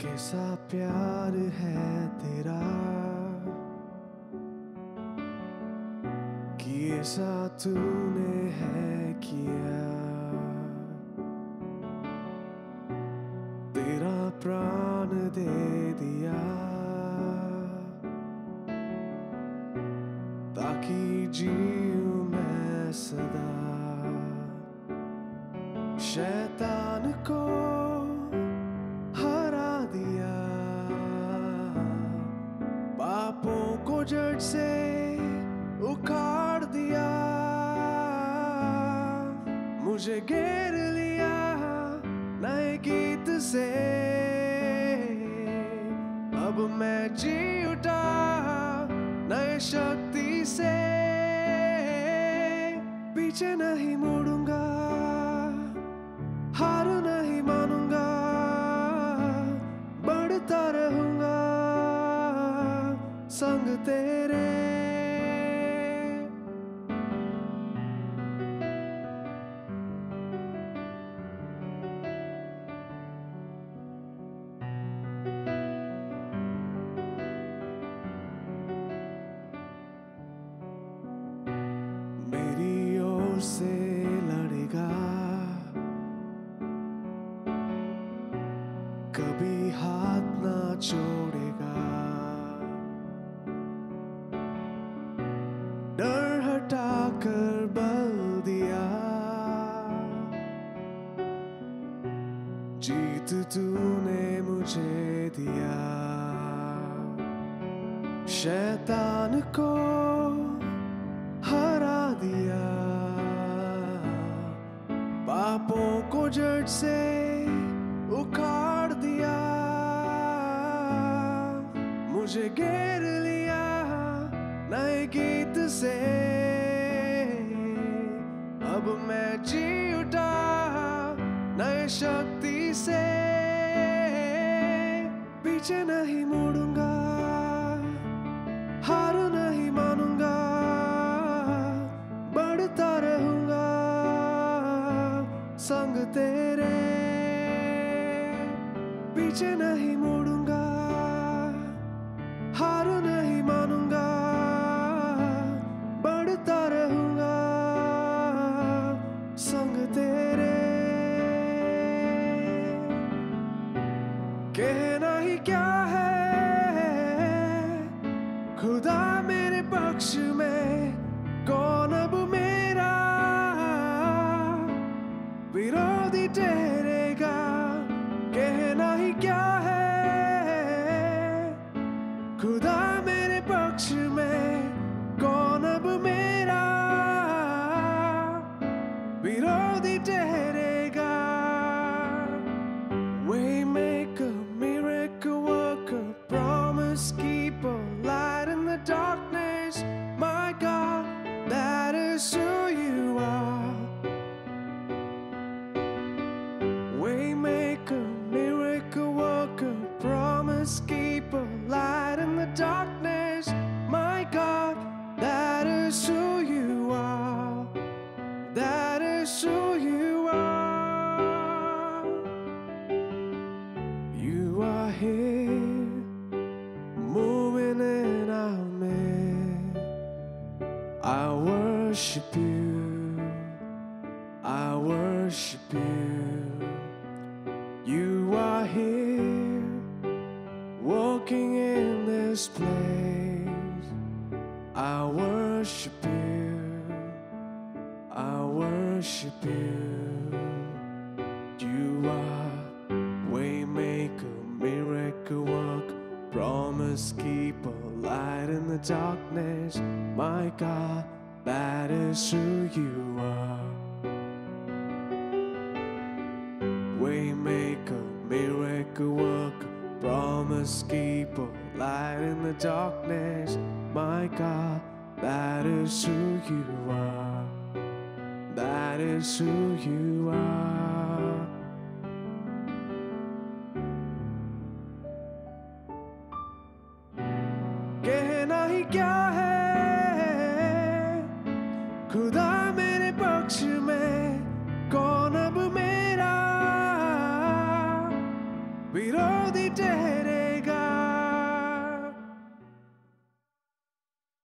कैसा प्यार है तेरा? कि ऐसा तूने है किया? तेरा प्राण दे दिया। ताकि जीव मैं सदा। शैतान को पापों को जड़ से उखाड़ दिया। मुझे घेर लिया नए गीत से। अब मैं जी उठा नए शक्ति से। पीछे नहीं मुड़ूँगा, हार नहीं मानूँगा। बढ़ता रहूँगा संग तेरे डर हटा कर बल दिया। जीत तूने मुझे दिया। शैतान को हरा दिया। पापों को जड़ से उखाड़ दिया। मुझे घेर लिया गीत से। अब मैं जी उठा नए शक्ति से। पीछे नहीं मुड़ूँगा, हार नहीं मानूँगा, बढ़ता रहूँगा। संग तेरे, पीछे नहीं मुड़ूँगा। कहना ही क्या है? खुदा मेरे पक्ष में कौन अब मेरा? विरोधी promise keeper, light in the darkness. My God, that is who you are. That is who you are. You are here, moving in our midst. I worship you. I worship you. This place. I worship you. I worship you. You are waymaker, miracle work, promise keeper, light in the darkness. My God, that is who you are. Waymaker, miracle worker, promise keeper, light in the darkness. My God, that is who you are. That is who you are. कहना ही क्या है